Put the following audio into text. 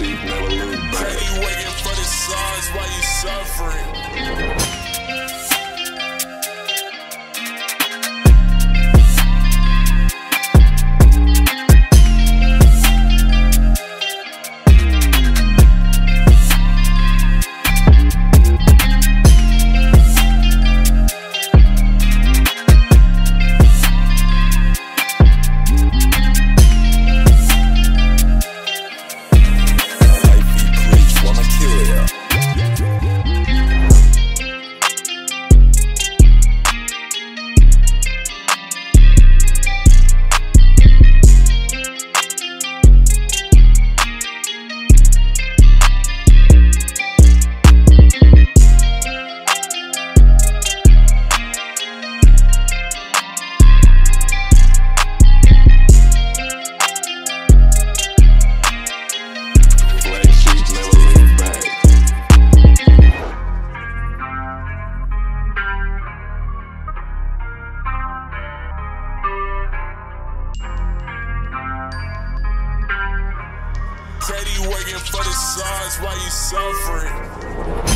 sleep, never look back. You waiting for the signs? Why you suffering? you working for the size, why you suffering?